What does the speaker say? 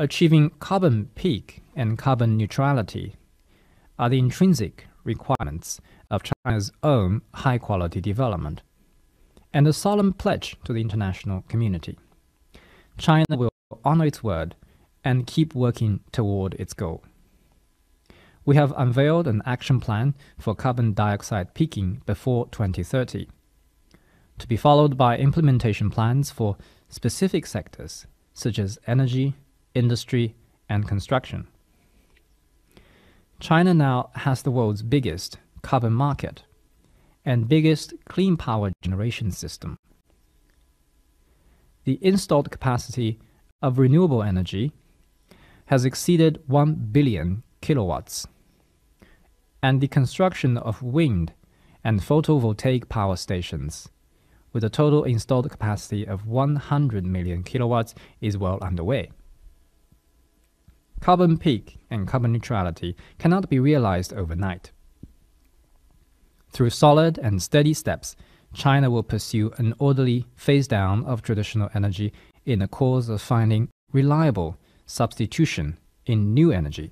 Achieving carbon peak and carbon neutrality are the intrinsic requirements of China's own high quality development, and a solemn pledge to the international community. China will honor its word and keep working toward its goal. We have unveiled an action plan for carbon dioxide peaking before 2030, to be followed by implementation plans for specific sectors such as energy, industry, and construction. China now has the world's biggest carbon market and biggest clean power generation system. The installed capacity of renewable energy has exceeded 1 billion kilowatts, and the construction of wind and photovoltaic power stations with a total installed capacity of 100 million kilowatts is well underway. Carbon peak and carbon neutrality cannot be realized overnight. Through solid and steady steps, China will pursue an orderly phase down of traditional energy in the course of finding reliable substitution in new energy.